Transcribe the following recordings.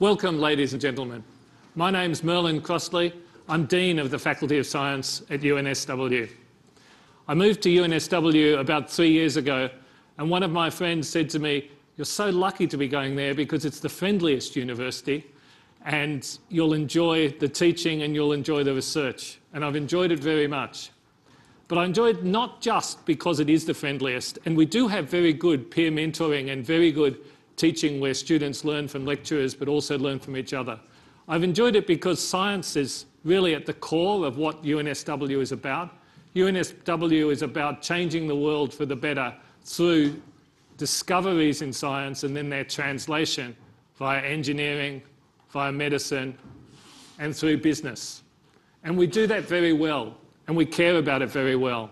Welcome, ladies and gentlemen. My name's Merlin Crossley. I'm Dean of the Faculty of Science at UNSW. I moved to UNSW about three years ago, and one of my friends said to me, You're so lucky to be going there because it's the friendliest university, and you'll enjoy the teaching and you'll enjoy the research. And I've enjoyed it very much. But I enjoy it not just because it is the friendliest, and we do have very good peer mentoring and very good teaching where students learn from lecturers but also learn from each other. I've enjoyed it because science is really at the core of what UNSW is about. UNSW is about changing the world for the better through discoveries in science and then their translation via engineering, via medicine, and through business. And we do that very well, and we care about it very well.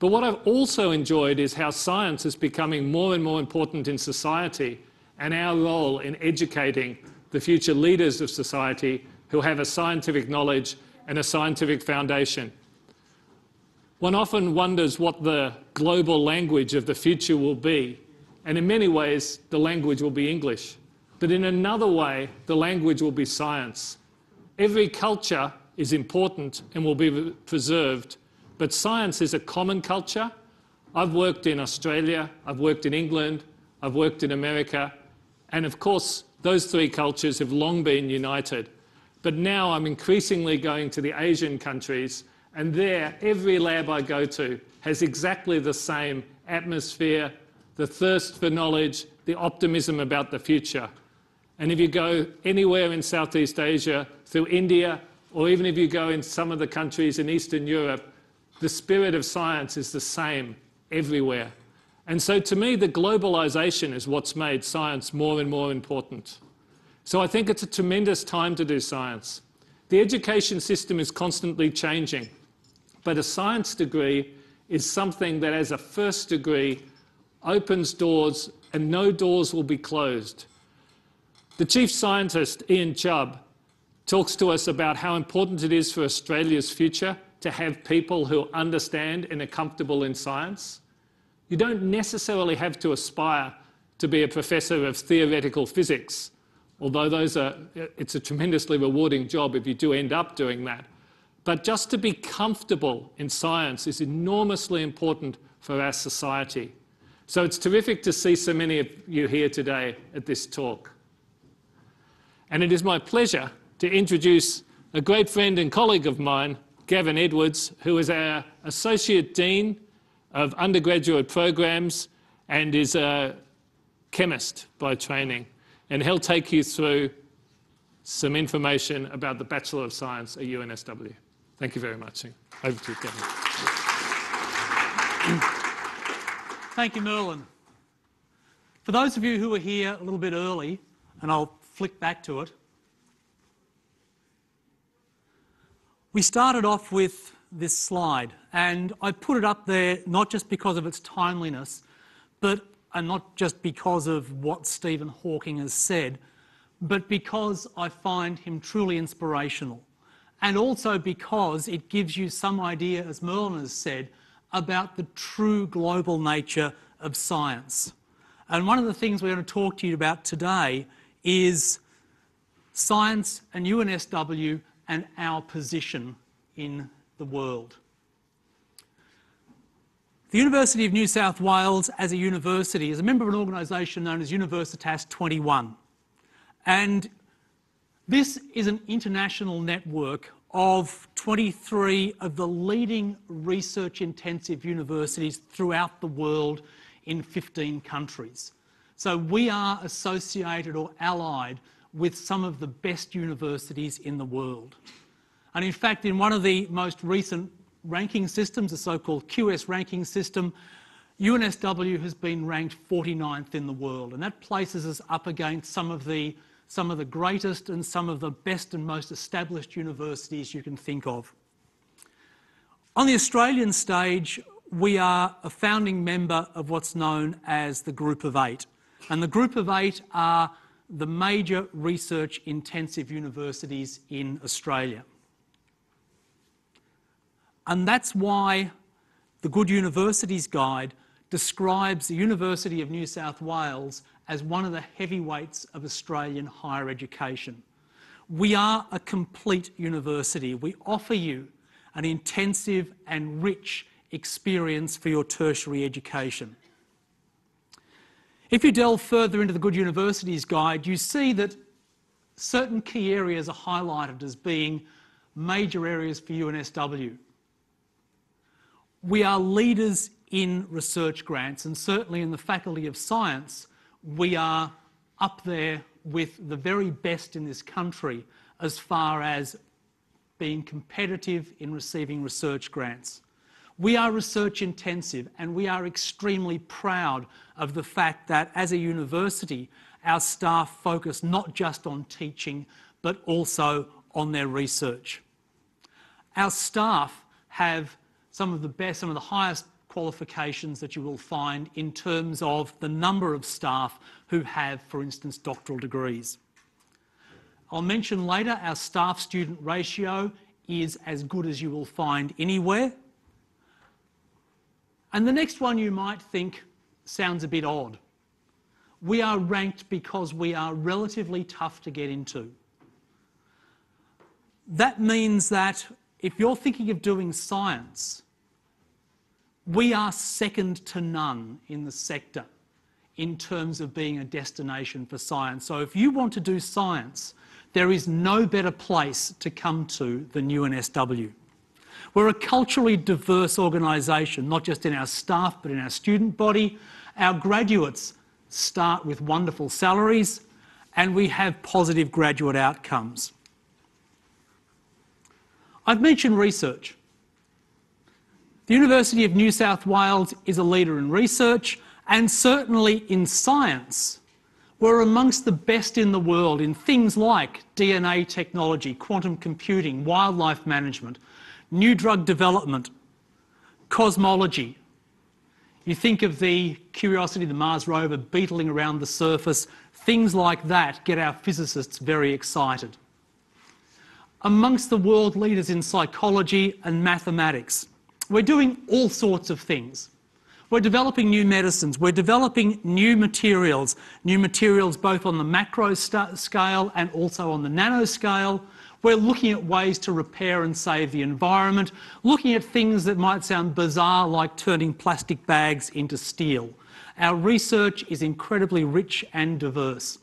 But what I've also enjoyed is how science is becoming more and more important in society and our role in educating the future leaders of society who have a scientific knowledge and a scientific foundation. One often wonders what the global language of the future will be, and in many ways, the language will be English. But in another way, the language will be science. Every culture is important and will be preserved, but science is a common culture. I've worked in Australia, I've worked in England, I've worked in America, and of course, those three cultures have long been united. But now I'm increasingly going to the Asian countries, and there, every lab I go to has exactly the same atmosphere, the thirst for knowledge, the optimism about the future. And if you go anywhere in Southeast Asia, through India, or even if you go in some of the countries in Eastern Europe, the spirit of science is the same everywhere. And so to me, the globalization is what's made science more and more important. So I think it's a tremendous time to do science. The education system is constantly changing, but a science degree is something that, as a first degree, opens doors and no doors will be closed. The chief scientist, Ian Chubb, talks to us about how important it is for Australia's future to have people who understand and are comfortable in science. You don't necessarily have to aspire to be a professor of theoretical physics, although those are, it's a tremendously rewarding job if you do end up doing that. But just to be comfortable in science is enormously important for our society. So it's terrific to see so many of you here today at this talk. And it is my pleasure to introduce a great friend and colleague of mine, Gavin Edwards, who is our Associate Dean of undergraduate programs and is a chemist by training. And he'll take you through some information about the Bachelor of Science at UNSW. Thank you very much. Over to you, Kevin. Thank you, Merlin. For those of you who were here a little bit early, and I'll flick back to it, we started off with this slide. And I put it up there not just because of its timeliness, but and not just because of what Stephen Hawking has said, but because I find him truly inspirational. And also because it gives you some idea, as Merlin has said, about the true global nature of science. And one of the things we're going to talk to you about today is science and UNSW and our position in the world. The University of New South Wales, as a university, is a member of an organisation known as Universitas 21. And this is an international network of 23 of the leading research intensive universities throughout the world in 15 countries. So we are associated or allied with some of the best universities in the world. And in fact, in one of the most recent ranking systems, the so-called QS ranking system, UNSW has been ranked 49th in the world, and that places us up against some of the some of the greatest and some of the best and most established universities you can think of. On the Australian stage, we are a founding member of what's known as the Group of Eight. And the Group of Eight are the major research intensive universities in Australia. And that's why the Good Universities Guide describes the University of New South Wales as one of the heavyweights of Australian higher education. We are a complete university. We offer you an intensive and rich experience for your tertiary education. If you delve further into the Good Universities Guide, you see that certain key areas are highlighted as being major areas for UNSW. We are leaders in research grants, and certainly in the Faculty of Science, we are up there with the very best in this country as far as being competitive in receiving research grants. We are research intensive and we are extremely proud of the fact that as a university, our staff focus not just on teaching, but also on their research. Our staff have some of the best, some of the highest qualifications that you will find in terms of the number of staff who have, for instance, doctoral degrees. I'll mention later our staff student ratio is as good as you will find anywhere. And the next one you might think sounds a bit odd. We are ranked because we are relatively tough to get into. That means that if you're thinking of doing science, we are second to none in the sector in terms of being a destination for science. So if you want to do science, there is no better place to come to than UNSW. We're a culturally diverse organisation, not just in our staff, but in our student body. Our graduates start with wonderful salaries, and we have positive graduate outcomes. I've mentioned research. The University of New South Wales is a leader in research and certainly in science. We're amongst the best in the world in things like DNA technology, quantum computing, wildlife management, new drug development, cosmology. You think of the Curiosity, the Mars rover, beetling around the surface, things like that get our physicists very excited. Amongst the world leaders in psychology and mathematics, we're doing all sorts of things. We're developing new medicines, we're developing new materials, new materials both on the macro scale and also on the nano scale. We're looking at ways to repair and save the environment, looking at things that might sound bizarre like turning plastic bags into steel. Our research is incredibly rich and diverse.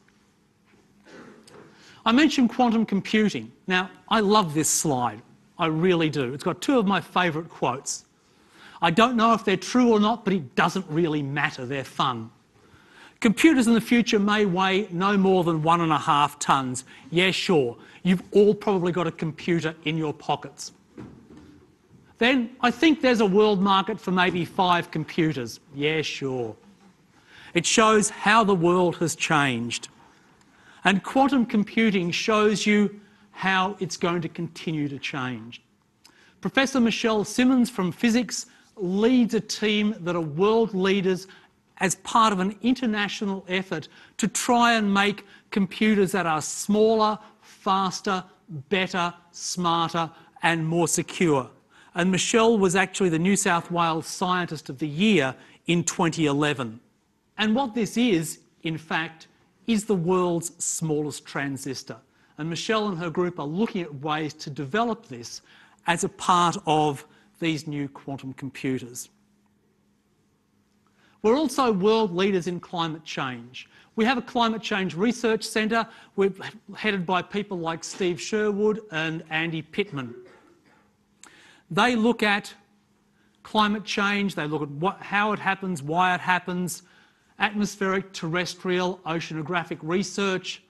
I mentioned quantum computing. Now, I love this slide. I really do. It's got two of my favourite quotes. I don't know if they're true or not, but it doesn't really matter. They're fun. Computers in the future may weigh no more than one and a half tonnes. Yeah, sure. You've all probably got a computer in your pockets. Then I think there's a world market for maybe five computers. Yeah, sure. It shows how the world has changed. And quantum computing shows you how it's going to continue to change. Professor Michelle Simmons from physics leads a team that are world leaders as part of an international effort to try and make computers that are smaller, faster, better, smarter, and more secure. And Michelle was actually the New South Wales Scientist of the Year in 2011. And what this is, in fact, is the world's smallest transistor. And Michelle and her group are looking at ways to develop this as a part of these new quantum computers. We're also world leaders in climate change. We have a climate change research centre we're headed by people like Steve Sherwood and Andy Pitman. They look at climate change, they look at what, how it happens, why it happens, atmospheric, terrestrial, oceanographic research,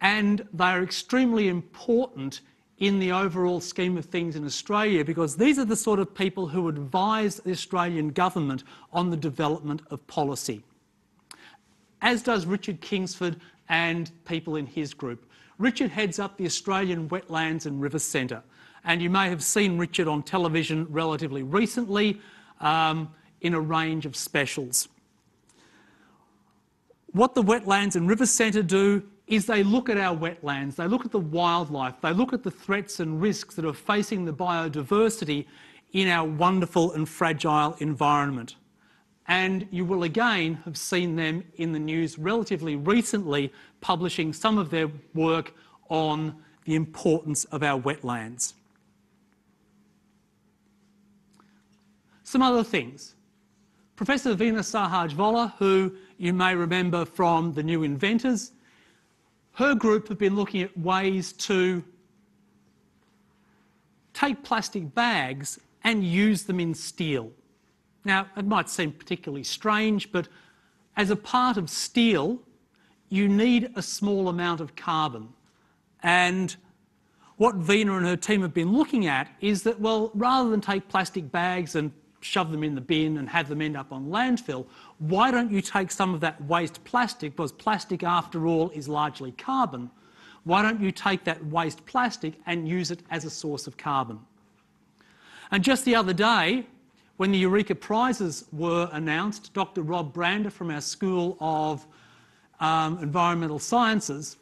and they are extremely important in the overall scheme of things in Australia because these are the sort of people who advise the Australian government on the development of policy. As does Richard Kingsford and people in his group. Richard heads up the Australian Wetlands and Rivers Centre, and you may have seen Richard on television relatively recently um, in a range of specials. What the Wetlands and Rivers Centre do is they look at our wetlands, they look at the wildlife, they look at the threats and risks that are facing the biodiversity in our wonderful and fragile environment. and you will again have seen them in the news relatively recently publishing some of their work on the importance of our wetlands. Some other things. Professor Veena Sahajwalla, who you may remember from the New Inventors, her group have been looking at ways to take plastic bags and use them in steel. Now, it might seem particularly strange, but as a part of steel, you need a small amount of carbon. And what Veena and her team have been looking at is that, well, rather than take plastic bags and shove them in the bin and have them end up on landfill, why don't you take some of that waste plastic, because plastic, after all, is largely carbon, why don't you take that waste plastic and use it as a source of carbon? And just the other day, when the Eureka Prizes were announced, Dr. Rob Brander from our School of um, Environmental Sciences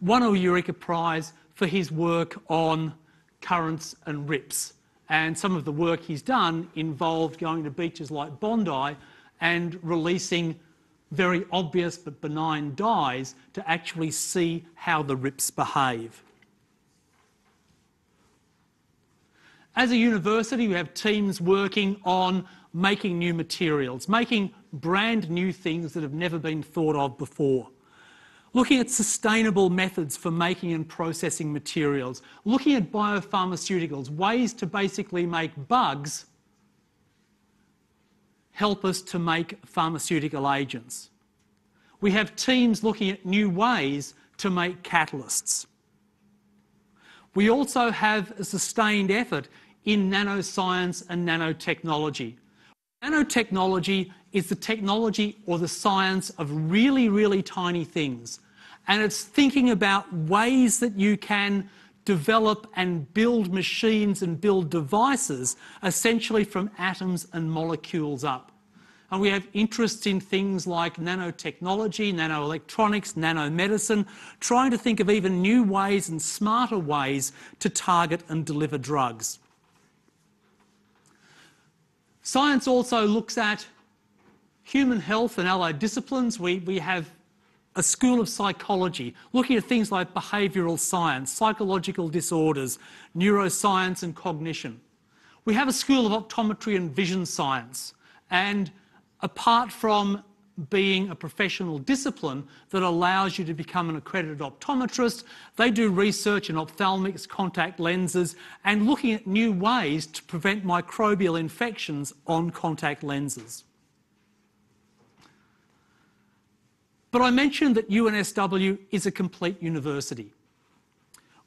won a Eureka Prize for his work on currents and rips. And some of the work he's done involved going to beaches like Bondi and releasing very obvious but benign dyes to actually see how the rips behave. As a university, we have teams working on making new materials, making brand new things that have never been thought of before. Looking at sustainable methods for making and processing materials, looking at biopharmaceuticals, ways to basically make bugs help us to make pharmaceutical agents. We have teams looking at new ways to make catalysts. We also have a sustained effort in nanoscience and nanotechnology. Nanotechnology is the technology or the science of really, really tiny things. And it's thinking about ways that you can develop and build machines and build devices essentially from atoms and molecules up. And we have interests in things like nanotechnology, nanoelectronics, nanomedicine, trying to think of even new ways and smarter ways to target and deliver drugs. Science also looks at human health and allied disciplines. We, we have a school of psychology looking at things like behavioural science, psychological disorders, neuroscience and cognition. We have a school of optometry and vision science. And apart from being a professional discipline that allows you to become an accredited optometrist. They do research in ophthalmics, contact lenses, and looking at new ways to prevent microbial infections on contact lenses. But I mentioned that UNSW is a complete university.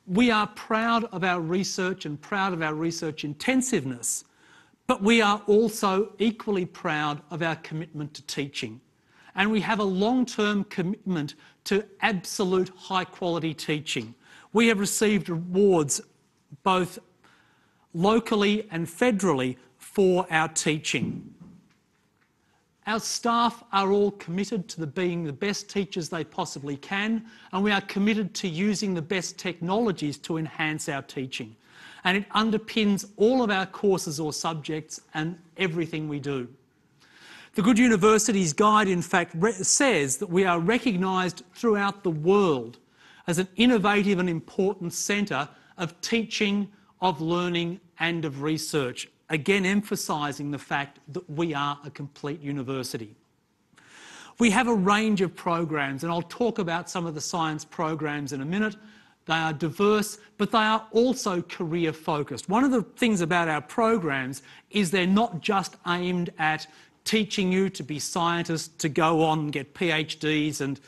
We are proud of our research and proud of our research intensiveness, but we are also equally proud of our commitment to teaching and we have a long-term commitment to absolute high-quality teaching. We have received awards both locally and federally for our teaching. Our staff are all committed to the being the best teachers they possibly can, and we are committed to using the best technologies to enhance our teaching. And it underpins all of our courses or subjects and everything we do. The Good Universities Guide, in fact, says that we are recognised throughout the world as an innovative and important centre of teaching, of learning, and of research, again emphasising the fact that we are a complete university. We have a range of programs, and I'll talk about some of the science programs in a minute. They are diverse, but they are also career focused. One of the things about our programs is they're not just aimed at teaching you to be scientists, to go on and get PhDs and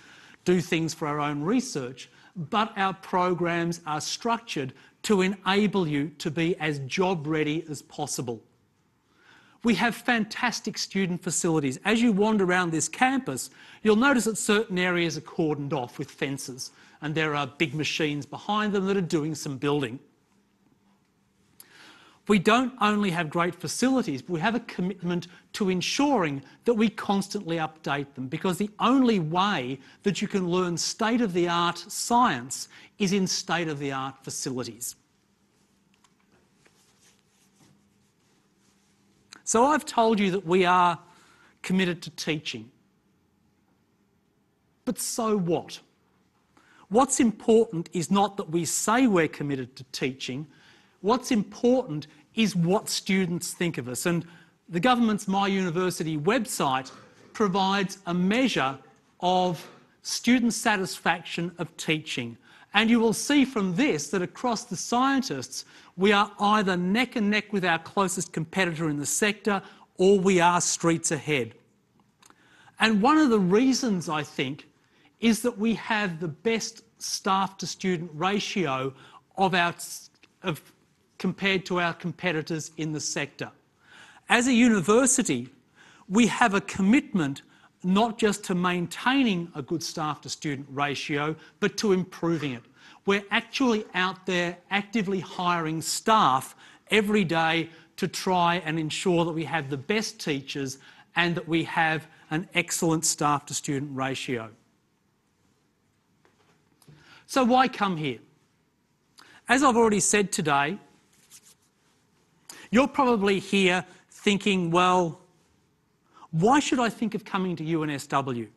do things for our own research, but our programs are structured to enable you to be as job ready as possible. We have fantastic student facilities. As you wander around this campus, you'll notice that certain areas are cordoned off with fences and there are big machines behind them that are doing some building we don't only have great facilities, but we have a commitment to ensuring that we constantly update them because the only way that you can learn state of the art science is in state of the art facilities. So I've told you that we are committed to teaching. But so what? What's important is not that we say we're committed to teaching. What's important is what students think of us. And the government's My University website provides a measure of student satisfaction of teaching. And you will see from this that across the scientists, we are either neck and neck with our closest competitor in the sector or we are streets ahead. And one of the reasons, I think, is that we have the best staff to student ratio of our, of, compared to our competitors in the sector. As a university, we have a commitment not just to maintaining a good staff to student ratio, but to improving it. We're actually out there actively hiring staff every day to try and ensure that we have the best teachers and that we have an excellent staff to student ratio. So why come here? As I've already said today, you're probably here thinking, well, why should I think of coming to UNSW?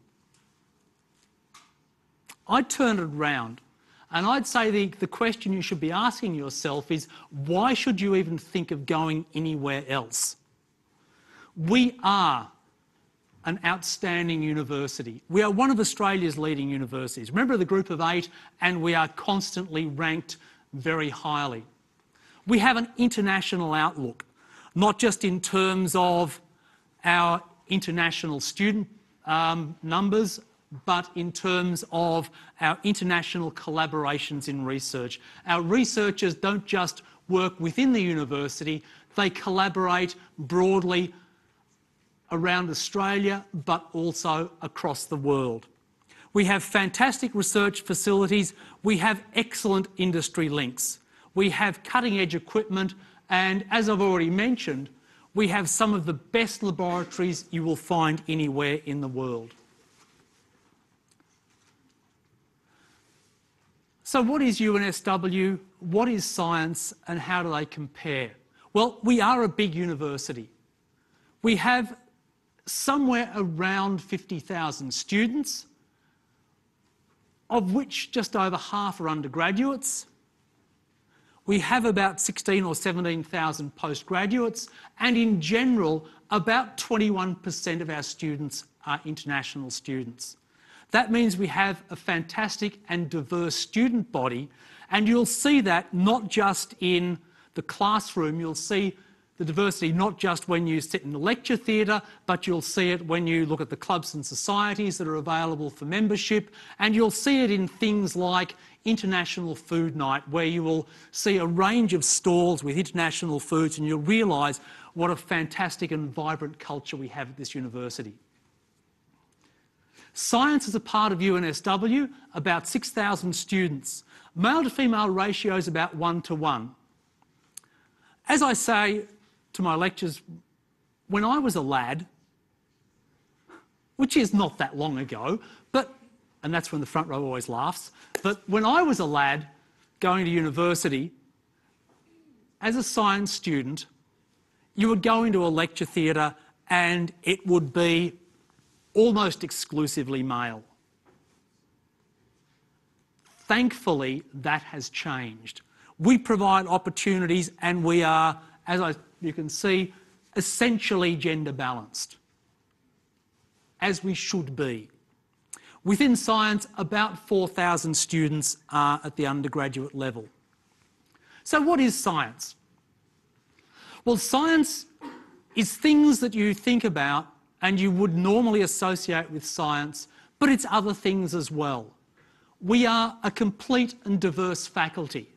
I'd turn it around and I'd say the, the question you should be asking yourself is why should you even think of going anywhere else? We are an outstanding university. We are one of Australia's leading universities. Remember the group of eight, and we are constantly ranked very highly. We have an international outlook, not just in terms of our international student um, numbers, but in terms of our international collaborations in research. Our researchers don't just work within the university, they collaborate broadly around Australia, but also across the world. We have fantastic research facilities, we have excellent industry links, we have cutting edge equipment, and as I've already mentioned, we have some of the best laboratories you will find anywhere in the world. So what is UNSW, what is science, and how do they compare? Well, we are a big university. We have somewhere around 50,000 students, of which just over half are undergraduates. We have about 16 or 17,000 postgraduates, and in general, about 21% of our students are international students. That means we have a fantastic and diverse student body, and you'll see that not just in the classroom, you'll see the diversity not just when you sit in the lecture theatre, but you'll see it when you look at the clubs and societies that are available for membership, and you'll see it in things like International Food Night, where you will see a range of stalls with international foods and you'll realise what a fantastic and vibrant culture we have at this university. Science is a part of UNSW, about 6,000 students. Male to female ratio is about one to one. As I say to my lectures, when I was a lad, which is not that long ago, but, and that's when the front row always laughs, but when I was a lad going to university, as a science student, you would go into a lecture theatre and it would be almost exclusively male. Thankfully, that has changed. We provide opportunities and we are, as I you can see, essentially gender balanced, as we should be. Within science, about 4,000 students are at the undergraduate level. So what is science? Well, science is things that you think about and you would normally associate with science, but it's other things as well. We are a complete and diverse faculty.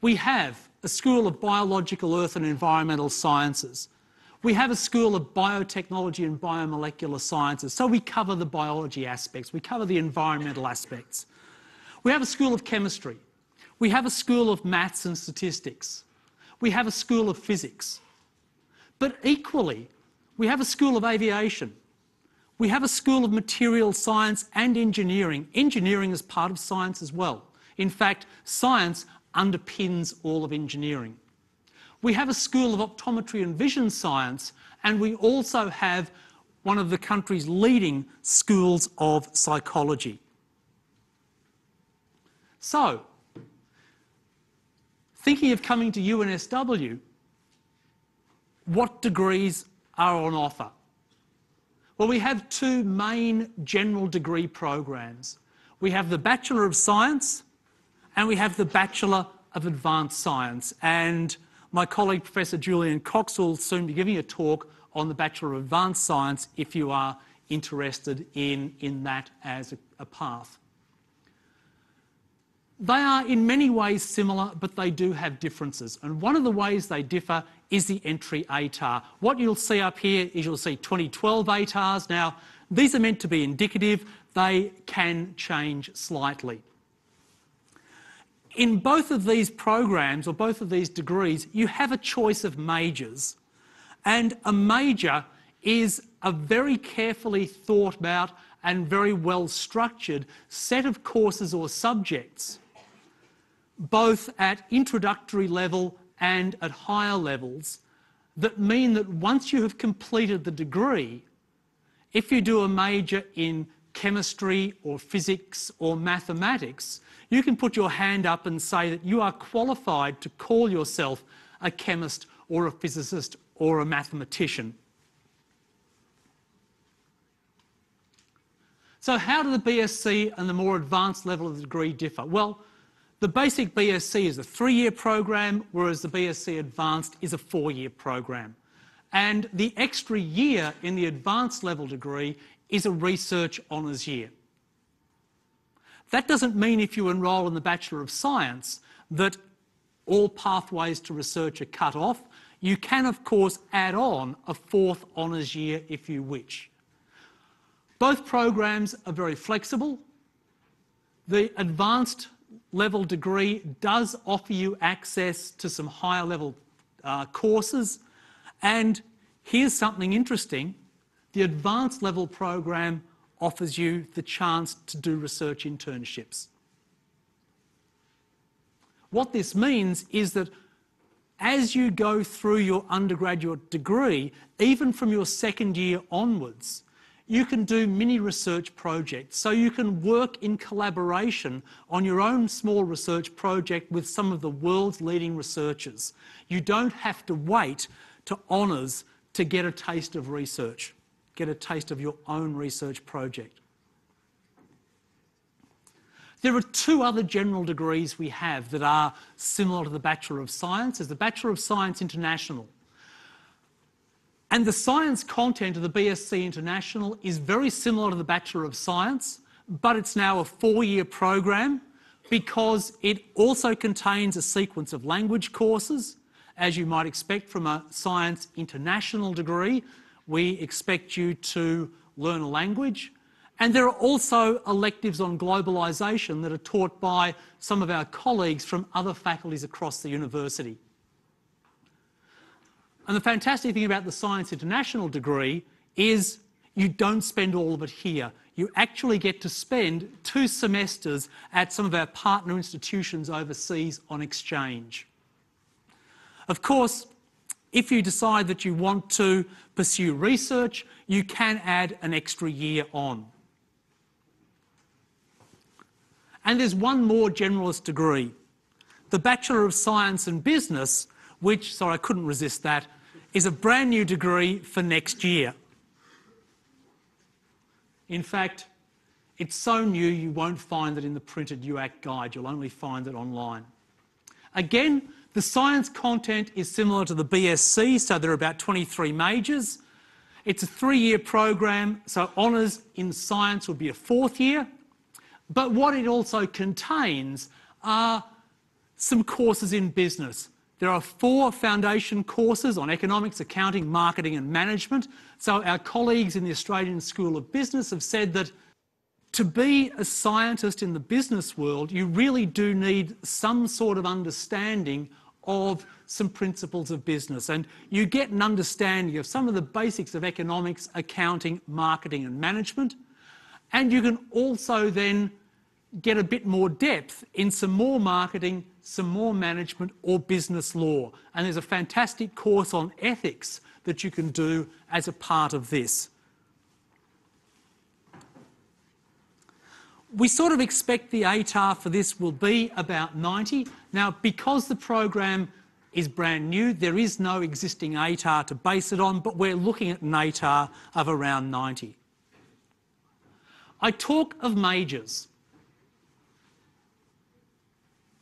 We have a School of Biological, Earth and Environmental Sciences. We have a School of Biotechnology and Biomolecular Sciences, so we cover the biology aspects, we cover the environmental aspects. We have a School of Chemistry. We have a School of Maths and Statistics. We have a School of Physics. But equally, we have a School of Aviation. We have a School of Material Science and Engineering. Engineering is part of science as well. In fact, science underpins all of engineering. We have a school of optometry and vision science, and we also have one of the country's leading schools of psychology. So, thinking of coming to UNSW, what degrees are on offer? Well, we have two main general degree programs. We have the Bachelor of Science and we have the Bachelor of Advanced Science. And my colleague, Professor Julian Cox, will soon be giving a talk on the Bachelor of Advanced Science if you are interested in, in that as a, a path. They are in many ways similar, but they do have differences. And one of the ways they differ is the entry ATAR. What you'll see up here is you'll see 2012 ATARs. Now, these are meant to be indicative. They can change slightly. In both of these programs or both of these degrees, you have a choice of majors. And a major is a very carefully thought about and very well structured set of courses or subjects both at introductory level and at higher levels that mean that once you have completed the degree, if you do a major in chemistry or physics or mathematics, you can put your hand up and say that you are qualified to call yourself a chemist or a physicist or a mathematician. So how do the BSc and the more advanced level of the degree differ? Well, the basic BSc is a three-year program, whereas the BSc Advanced is a four-year program. And the extra year in the advanced level degree is a research honours year. That doesn't mean if you enrol in the Bachelor of Science that all pathways to research are cut off. You can, of course, add on a fourth honours year if you wish. Both programs are very flexible. The advanced level degree does offer you access to some higher level uh, courses. And here's something interesting. The advanced level program offers you the chance to do research internships. What this means is that as you go through your undergraduate degree, even from your second year onwards, you can do mini research projects. So you can work in collaboration on your own small research project with some of the world's leading researchers. You don't have to wait to honours to get a taste of research, get a taste of your own research project. There are two other general degrees we have that are similar to the Bachelor of Science. There's the Bachelor of Science International. And the science content of the BSc International is very similar to the Bachelor of Science, but it's now a four-year program because it also contains a sequence of language courses, as you might expect from a Science International degree. We expect you to learn a language. And there are also electives on globalisation that are taught by some of our colleagues from other faculties across the university. And the fantastic thing about the Science International degree is you don't spend all of it here. You actually get to spend two semesters at some of our partner institutions overseas on exchange. Of course, if you decide that you want to pursue research, you can add an extra year on. And there's one more generalist degree, the Bachelor of Science and Business, which, sorry, I couldn't resist that, is a brand new degree for next year. In fact, it's so new you won't find it in the printed UAC guide, you'll only find it online. Again, the science content is similar to the BSc, so there are about 23 majors. It's a three-year program, so honours in science would be a fourth year. But what it also contains are some courses in business. There are four foundation courses on economics, accounting, marketing and management. So our colleagues in the Australian School of Business have said that to be a scientist in the business world, you really do need some sort of understanding of some principles of business. And you get an understanding of some of the basics of economics, accounting, marketing, and management. And you can also then get a bit more depth in some more marketing, some more management, or business law. And there's a fantastic course on ethics that you can do as a part of this. We sort of expect the ATAR for this will be about 90. Now, because the program is brand new, there is no existing ATAR to base it on, but we're looking at an ATAR of around 90. I talk of majors.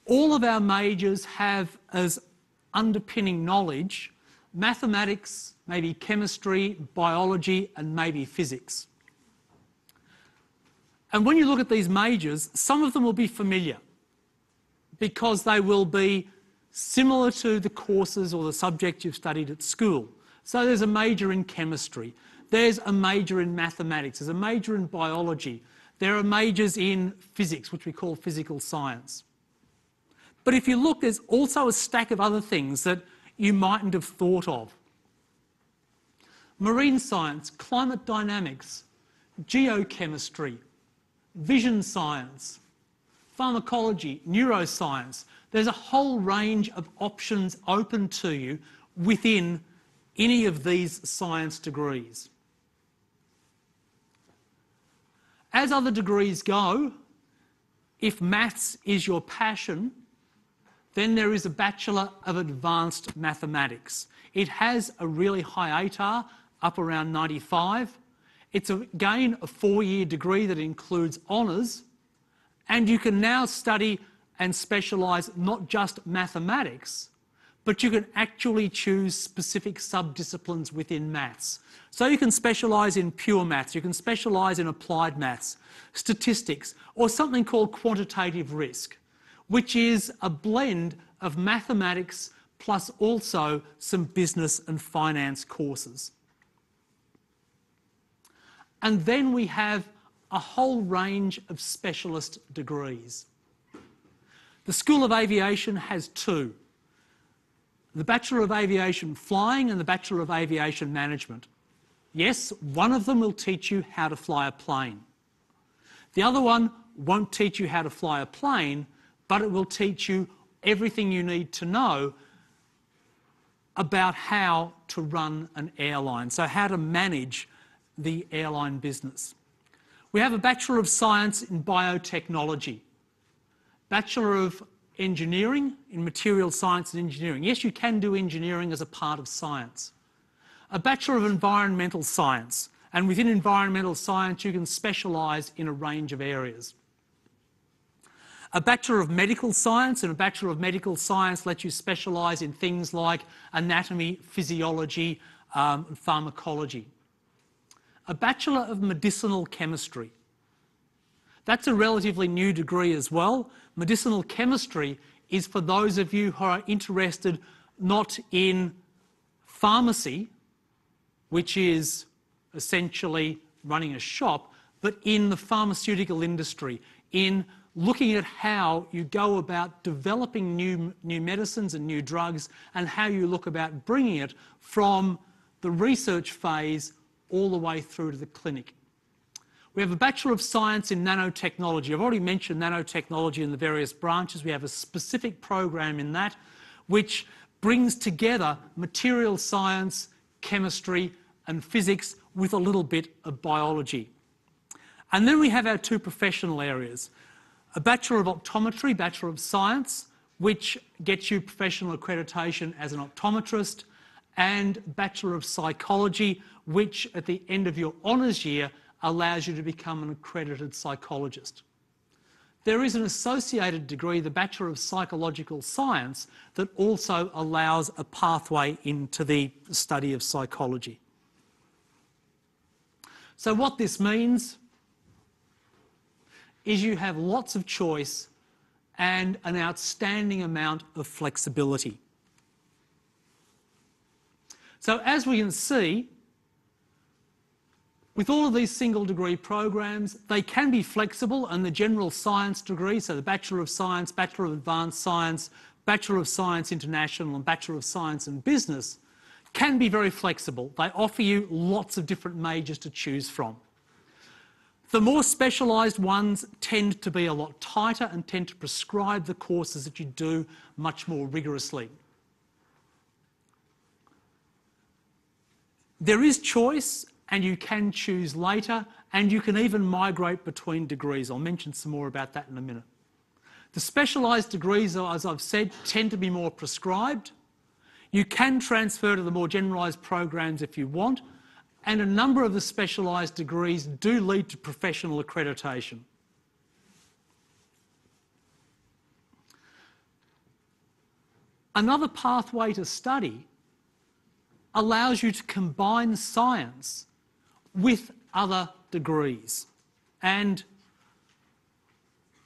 All of our majors have as underpinning knowledge mathematics, maybe chemistry, biology, and maybe physics. And when you look at these majors, some of them will be familiar because they will be similar to the courses or the subjects you've studied at school. So there's a major in chemistry, there's a major in mathematics, there's a major in biology, there are majors in physics, which we call physical science. But if you look, there's also a stack of other things that you mightn't have thought of. Marine science, climate dynamics, geochemistry, vision science, pharmacology, neuroscience. There's a whole range of options open to you within any of these science degrees. As other degrees go, if maths is your passion, then there is a Bachelor of Advanced Mathematics. It has a really high ATAR, up around 95. It's again a four-year degree that includes honours, and you can now study and specialise not just mathematics, but you can actually choose specific sub-disciplines within maths. So you can specialise in pure maths, you can specialise in applied maths, statistics, or something called quantitative risk, which is a blend of mathematics plus also some business and finance courses. And then we have a whole range of specialist degrees. The School of Aviation has two the Bachelor of Aviation Flying and the Bachelor of Aviation Management. Yes, one of them will teach you how to fly a plane. The other one won't teach you how to fly a plane, but it will teach you everything you need to know about how to run an airline, so how to manage the airline business. We have a Bachelor of Science in Biotechnology, Bachelor of Engineering in Material Science and Engineering. Yes, you can do engineering as a part of science. A Bachelor of Environmental Science, and within environmental science, you can specialise in a range of areas. A Bachelor of Medical Science and a Bachelor of Medical Science lets you specialise in things like anatomy, physiology, um, pharmacology a Bachelor of Medicinal Chemistry. That's a relatively new degree as well. Medicinal chemistry is for those of you who are interested not in pharmacy, which is essentially running a shop, but in the pharmaceutical industry, in looking at how you go about developing new, new medicines and new drugs and how you look about bringing it from the research phase all the way through to the clinic. We have a Bachelor of Science in Nanotechnology. I've already mentioned nanotechnology in the various branches. We have a specific program in that which brings together material science, chemistry, and physics with a little bit of biology. And then we have our two professional areas a Bachelor of Optometry, Bachelor of Science, which gets you professional accreditation as an optometrist, and Bachelor of Psychology, which at the end of your honours year allows you to become an accredited psychologist. There is an associated degree, the Bachelor of Psychological Science, that also allows a pathway into the study of psychology. So, what this means is you have lots of choice and an outstanding amount of flexibility. So as we can see, with all of these single degree programs, they can be flexible and the general science degree, so the Bachelor of Science, Bachelor of Advanced Science, Bachelor of Science International and Bachelor of Science in Business can be very flexible. They offer you lots of different majors to choose from. The more specialised ones tend to be a lot tighter and tend to prescribe the courses that you do much more rigorously. There is choice and you can choose later and you can even migrate between degrees. I'll mention some more about that in a minute. The specialised degrees, as I've said, tend to be more prescribed. You can transfer to the more generalised programs if you want, and a number of the specialised degrees do lead to professional accreditation. Another pathway to study allows you to combine science with other degrees. And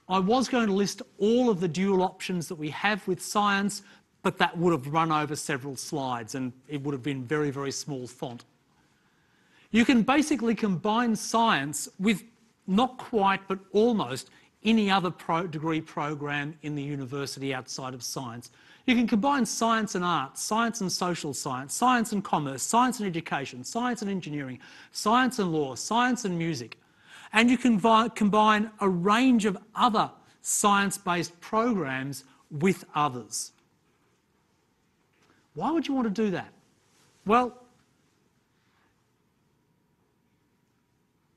I was going to list all of the dual options that we have with science, but that would have run over several slides and it would have been very, very small font. You can basically combine science with not quite, but almost any other pro degree program in the university outside of science. You can combine science and arts, science and social science, science and commerce, science and education, science and engineering, science and law, science and music. And you can combine a range of other science-based programs with others. Why would you want to do that? Well,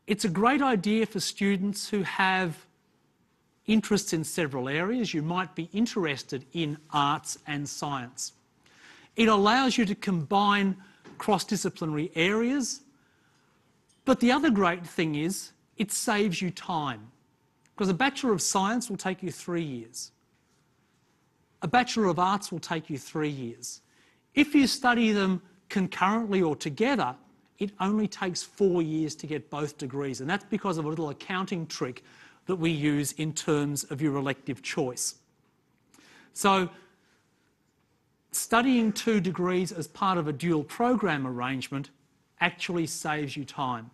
it's a great idea for students who have interests in several areas. You might be interested in arts and science. It allows you to combine cross-disciplinary areas. But the other great thing is it saves you time. Because a Bachelor of Science will take you three years. A Bachelor of Arts will take you three years. If you study them concurrently or together, it only takes four years to get both degrees. And that's because of a little accounting trick that we use in terms of your elective choice. So studying two degrees as part of a dual program arrangement actually saves you time.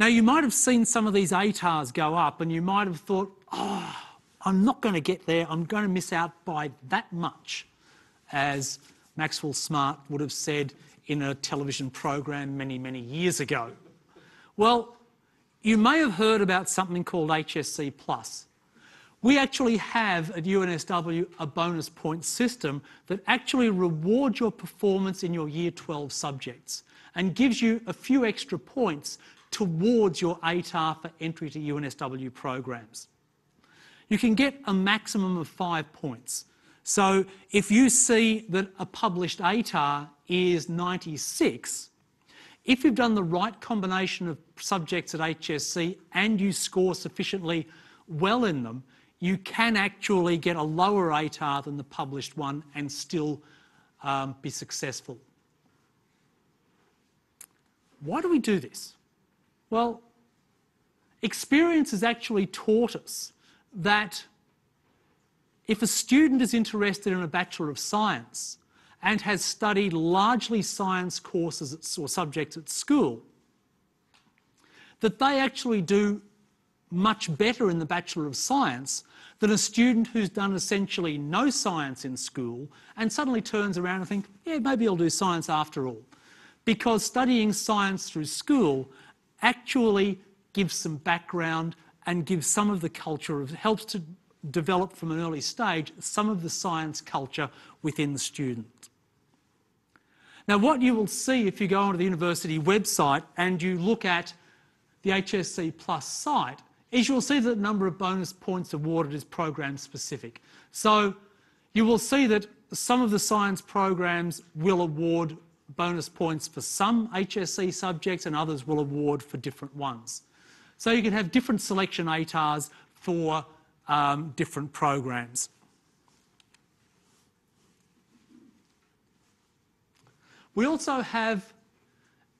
Now, you might have seen some of these ATARs go up and you might have thought, oh, I'm not going to get there, I'm going to miss out by that much, as Maxwell Smart would have said in a television program many, many years ago. Well, you may have heard about something called HSC Plus. We actually have at UNSW a bonus point system that actually rewards your performance in your Year 12 subjects and gives you a few extra points towards your ATAR for entry to UNSW programs. You can get a maximum of five points. So if you see that a published ATAR is 96, if you've done the right combination of subjects at HSC and you score sufficiently well in them, you can actually get a lower ATAR than the published one and still um, be successful. Why do we do this? Well, experience has actually taught us that if a student is interested in a Bachelor of Science, and has studied largely science courses or subjects at school, that they actually do much better in the Bachelor of Science than a student who's done essentially no science in school and suddenly turns around and thinks, yeah, maybe I'll do science after all. Because studying science through school actually gives some background and gives some of the culture, helps to develop from an early stage some of the science culture within the student. Now, what you will see if you go onto the university website and you look at the HSC Plus site is you'll see that the number of bonus points awarded is program specific. So you will see that some of the science programs will award bonus points for some HSC subjects and others will award for different ones. So you can have different selection ATARs for um, different programs. We also have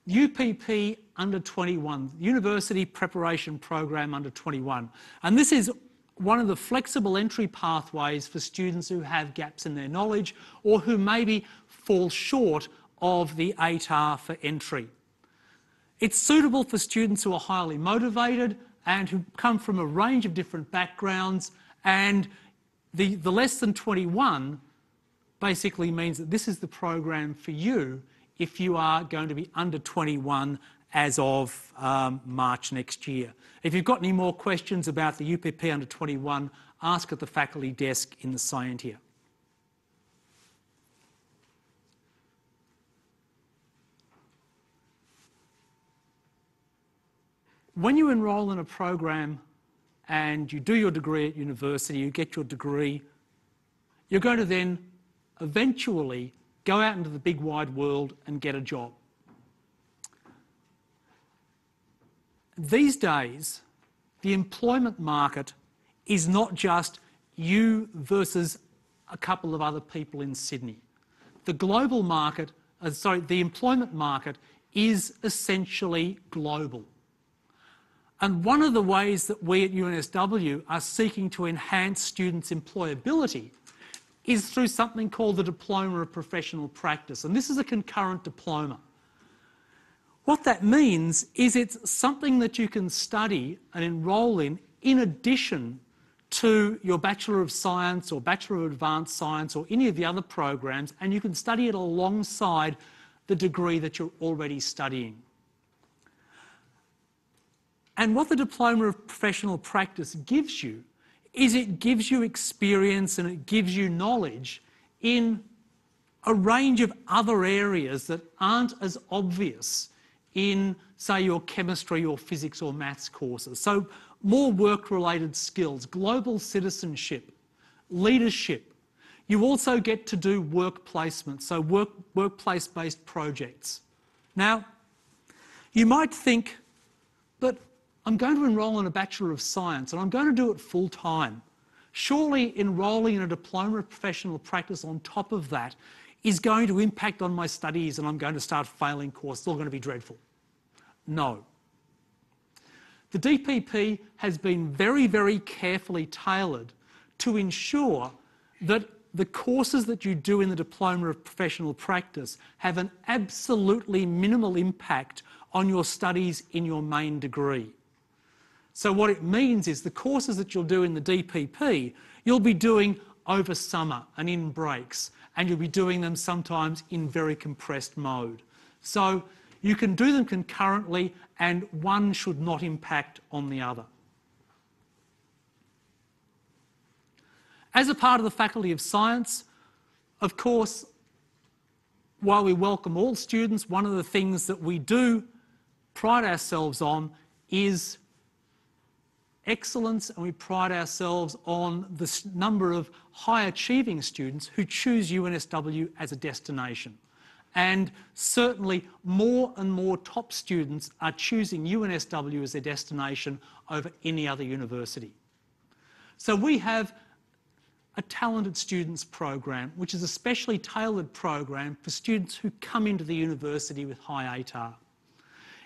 UPP under 21, University Preparation Program under 21. And this is one of the flexible entry pathways for students who have gaps in their knowledge or who maybe fall short of the ATAR for entry. It's suitable for students who are highly motivated and who come from a range of different backgrounds and the, the less than 21 basically means that this is the program for you if you are going to be under 21 as of um, March next year. If you've got any more questions about the UPP under 21, ask at the faculty desk in the Scientia. when you enrol in a program and you do your degree at university, you get your degree, you're going to then eventually go out into the big wide world and get a job. These days, the employment market is not just you versus a couple of other people in Sydney. The global market, uh, sorry, the employment market is essentially global. And one of the ways that we at UNSW are seeking to enhance students' employability is through something called the Diploma of Professional Practice. And this is a concurrent diploma. What that means is it's something that you can study and enrol in in addition to your Bachelor of Science or Bachelor of Advanced Science or any of the other programs, and you can study it alongside the degree that you're already studying. And what the Diploma of Professional Practice gives you is it gives you experience and it gives you knowledge in a range of other areas that aren't as obvious in, say, your chemistry or physics or maths courses. So more work-related skills, global citizenship, leadership. You also get to do work placement, so work, workplace-based projects. Now, you might think that I'm going to enrol in a Bachelor of Science and I'm going to do it full time. Surely enrolling in a Diploma of Professional Practice on top of that is going to impact on my studies and I'm going to start failing courses. It's all going to be dreadful. No. The DPP has been very, very carefully tailored to ensure that the courses that you do in the Diploma of Professional Practice have an absolutely minimal impact on your studies in your main degree. So what it means is the courses that you'll do in the DPP, you'll be doing over summer and in breaks, and you'll be doing them sometimes in very compressed mode. So you can do them concurrently and one should not impact on the other. As a part of the Faculty of Science, of course, while we welcome all students, one of the things that we do pride ourselves on is excellence and we pride ourselves on the number of high achieving students who choose UNSW as a destination. And certainly more and more top students are choosing UNSW as their destination over any other university. So we have a talented students program, which is a specially tailored program for students who come into the university with high ATAR.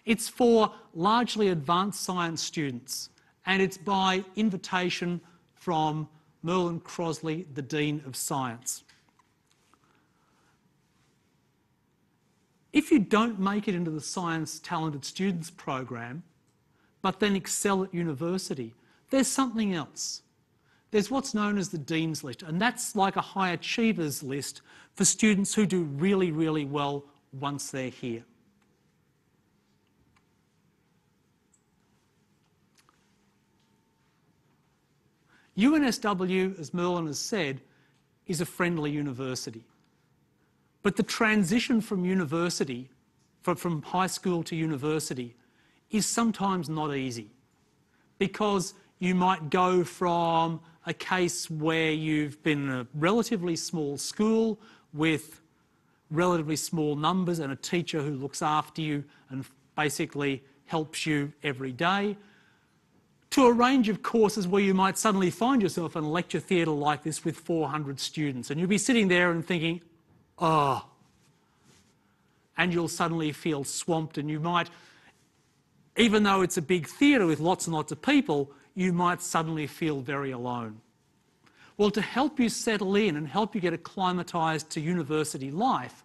It's for largely advanced science students and it's by invitation from Merlin Crosley, the Dean of Science. If you don't make it into the Science Talented Students program, but then excel at university, there's something else. There's what's known as the Dean's List, and that's like a high achievers list for students who do really, really well once they're here. UNSW, as Merlin has said, is a friendly university. But the transition from university, from, high school to university, is sometimes not easy because you might go from a case where you've been in a relatively small school with relatively small numbers and a teacher who looks after you and basically helps you every day to a range of courses where you might suddenly find yourself in a lecture theatre like this with 400 students and you'll be sitting there and thinking, oh, and you'll suddenly feel swamped and you might, even though it's a big theatre with lots and lots of people, you might suddenly feel very alone. Well, to help you settle in and help you get acclimatised to university life,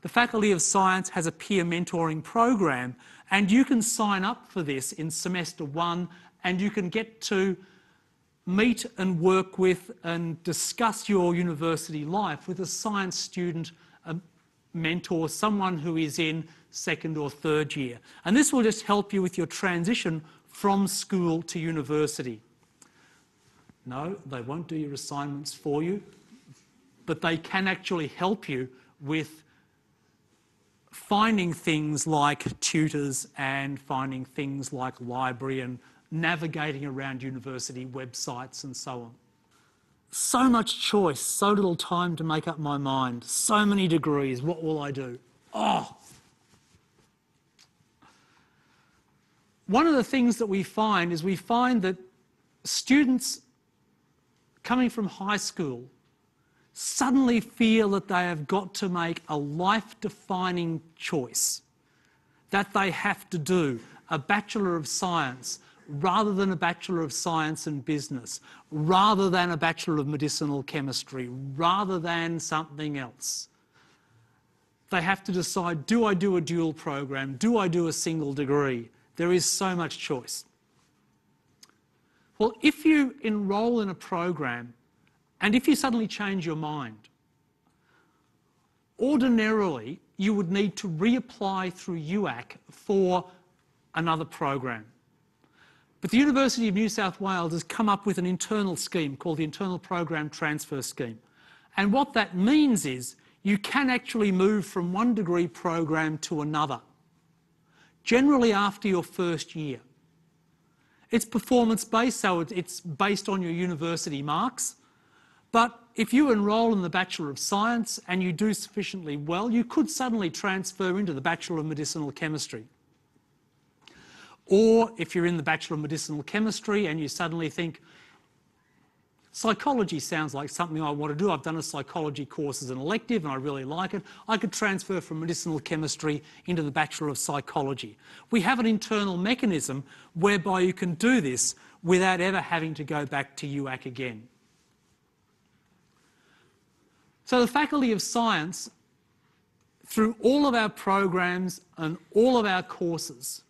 the Faculty of Science has a peer mentoring program and you can sign up for this in semester one and you can get to meet and work with and discuss your university life with a science student a mentor, someone who is in second or third year. And this will just help you with your transition from school to university. No, they won't do your assignments for you, but they can actually help you with finding things like tutors and finding things like library and navigating around university websites and so on. So much choice, so little time to make up my mind, so many degrees, what will I do? Oh! One of the things that we find is we find that students coming from high school suddenly feel that they have got to make a life defining choice, that they have to do a Bachelor of Science rather than a Bachelor of Science and Business, rather than a Bachelor of Medicinal Chemistry, rather than something else. They have to decide do I do a dual program? Do I do a single degree? There is so much choice. Well, if you enrol in a program and if you suddenly change your mind, ordinarily you would need to reapply through UAC for another program. But the University of New South Wales has come up with an internal scheme called the Internal Program Transfer Scheme. And what that means is you can actually move from one degree program to another, generally after your first year. It's performance based, so it's based on your university marks. But if you enrol in the Bachelor of Science and you do sufficiently well, you could suddenly transfer into the Bachelor of Medicinal Chemistry. Or if you're in the Bachelor of Medicinal Chemistry and you suddenly think, Psychology sounds like something I want to do. I've done a psychology course as an elective and I really like it. I could transfer from medicinal chemistry into the Bachelor of Psychology. We have an internal mechanism whereby you can do this without ever having to go back to UAC again. So the Faculty of Science, through all of our programs and all of our courses,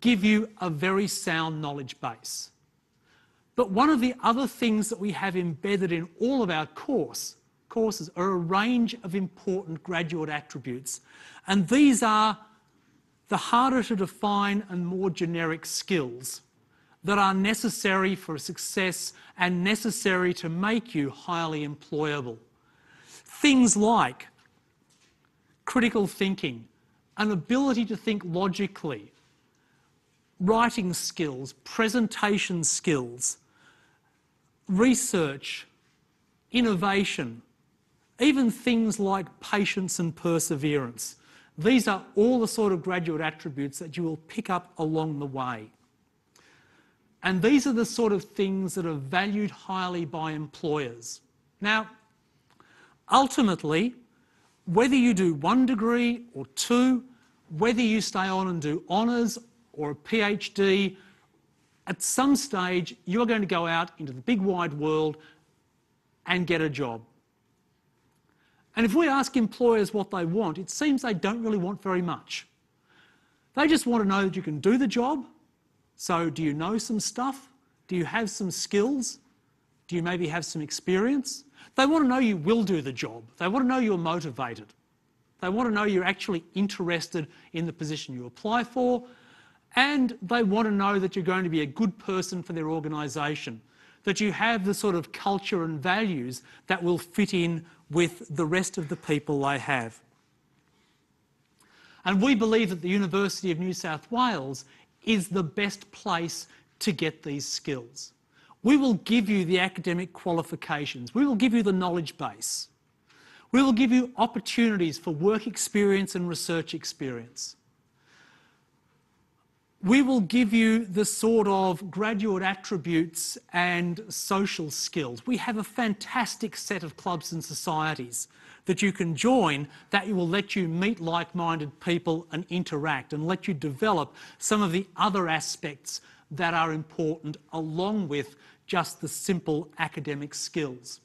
give you a very sound knowledge base. But one of the other things that we have embedded in all of our course, courses are a range of important graduate attributes. And these are the harder to define and more generic skills that are necessary for success and necessary to make you highly employable. Things like critical thinking, an ability to think logically, writing skills, presentation skills, research, innovation, even things like patience and perseverance. These are all the sort of graduate attributes that you will pick up along the way. And these are the sort of things that are valued highly by employers. Now, ultimately, whether you do one degree or two, whether you stay on and do honours or a PhD, at some stage, you're going to go out into the big wide world and get a job. And if we ask employers what they want, it seems they don't really want very much. They just want to know that you can do the job. So, do you know some stuff? Do you have some skills? Do you maybe have some experience? They want to know you will do the job. They want to know you're motivated. They want to know you're actually interested in the position you apply for and they want to know that you're going to be a good person for their organisation, that you have the sort of culture and values that will fit in with the rest of the people they have. And we believe that the University of New South Wales is the best place to get these skills. We will give you the academic qualifications. We will give you the knowledge base. We will give you opportunities for work experience and research experience we will give you the sort of graduate attributes and social skills. We have a fantastic set of clubs and societies that you can join that will let you meet like-minded people and interact and let you develop some of the other aspects that are important along with just the simple academic skills.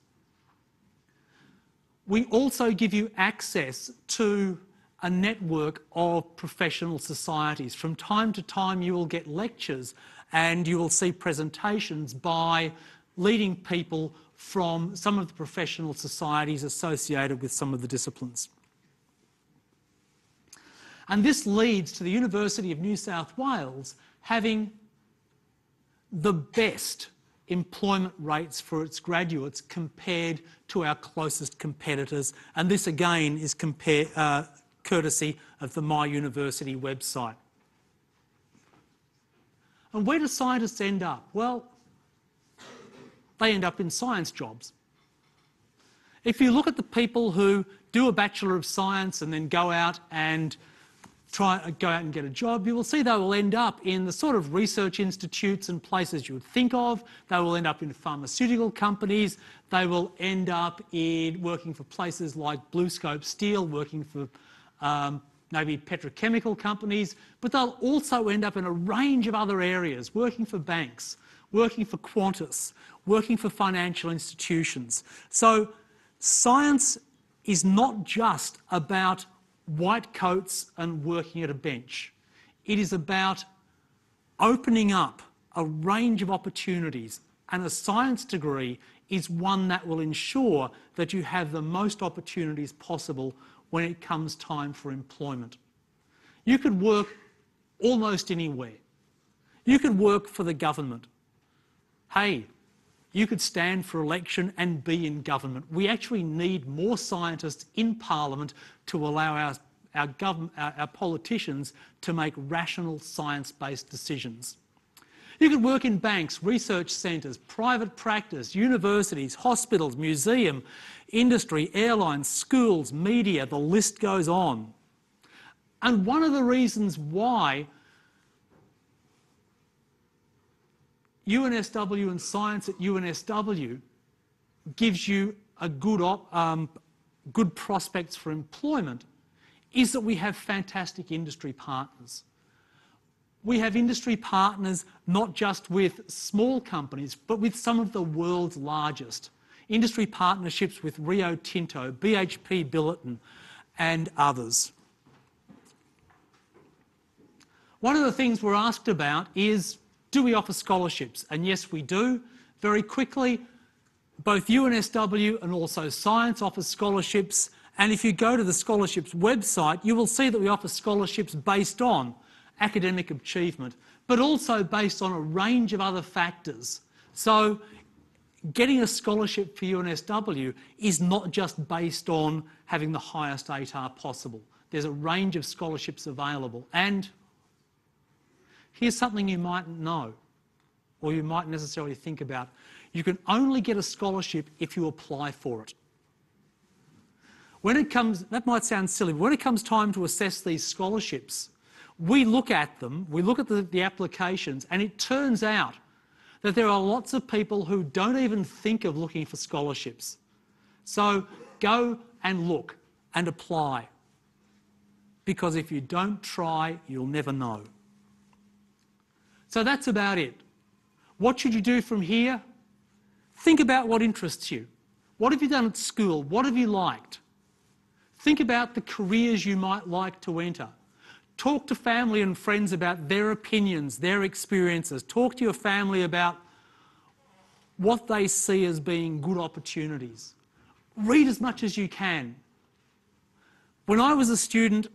We also give you access to a network of professional societies. From time to time, you will get lectures and you will see presentations by leading people from some of the professional societies associated with some of the disciplines. And this leads to the University of New South Wales having the best employment rates for its graduates compared to our closest competitors. And this again is compare, uh, courtesy of the My University website. And where do scientists end up? Well, they end up in science jobs. If you look at the people who do a Bachelor of Science and then go out and try go out and get a job, you will see they will end up in the sort of research institutes and places you would think of. They will end up in pharmaceutical companies. They will end up in working for places like BlueScope Steel, working for um, maybe petrochemical companies, but they'll also end up in a range of other areas, working for banks, working for Qantas, working for financial institutions. So science is not just about white coats and working at a bench. It is about opening up a range of opportunities, and a science degree is one that will ensure that you have the most opportunities possible when it comes time for employment. You could work almost anywhere. You could work for the government. Hey, you could stand for election and be in government. We actually need more scientists in Parliament to allow our, our, our, our politicians to make rational science-based decisions. You could work in banks, research centres, private practice, universities, hospitals, museum, industry, airlines, schools, media, the list goes on. And one of the reasons why UNSW and science at UNSW gives you a good, um, good prospects for employment is that we have fantastic industry partners. We have industry partners not just with small companies, but with some of the world's largest. Industry partnerships with Rio Tinto, BHP Billiton, and others. One of the things we're asked about is do we offer scholarships? And yes, we do. Very quickly, both UNSW and also Science offers scholarships. And if you go to the scholarships website, you will see that we offer scholarships based on academic achievement, but also based on a range of other factors. So getting a scholarship for UNSW is not just based on having the highest ATAR possible. There's a range of scholarships available. And Here's something you mightn't know, or you might necessarily think about. You can only get a scholarship if you apply for it. When it comes, that might sound silly, but when it comes time to assess these scholarships, we look at them, we look at the, the applications, and it turns out that there are lots of people who don't even think of looking for scholarships. So go and look and apply. Because if you don't try, you'll never know. So that's about it. What should you do from here? Think about what interests you. What have you done at school? What have you liked? Think about the careers you might like to enter. Talk to family and friends about their opinions, their experiences. Talk to your family about what they see as being good opportunities. Read as much as you can. When I was a student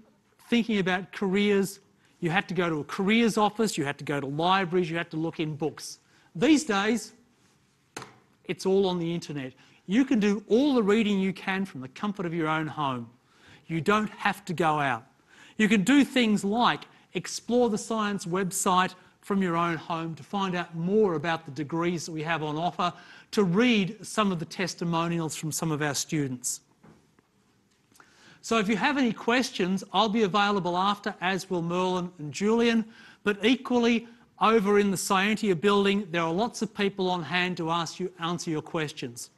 thinking about careers, you had to go to a careers office, you had to go to libraries, you had to look in books. These days, it's all on the internet. You can do all the reading you can from the comfort of your own home. You don't have to go out. You can do things like explore the science website from your own home to find out more about the degrees that we have on offer, to read some of the testimonials from some of our students. So if you have any questions, I'll be available after, as will Merlin and Julian. But equally, over in the Scientia building, there are lots of people on hand to ask you, answer your questions.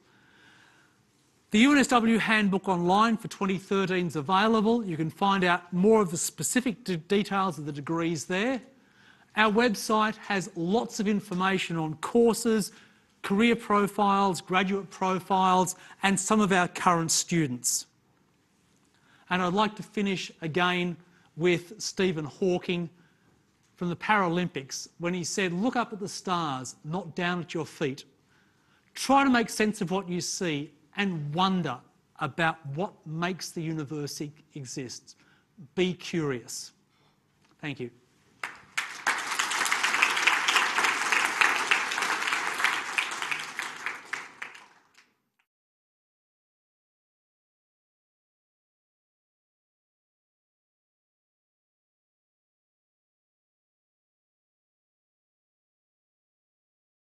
The UNSW Handbook Online for 2013 is available. You can find out more of the specific details of the degrees there. Our website has lots of information on courses, career profiles, graduate profiles, and some of our current students. And I'd like to finish again with Stephen Hawking from the Paralympics when he said, Look up at the stars, not down at your feet. Try to make sense of what you see and wonder about what makes the universe exist. Be curious. Thank you.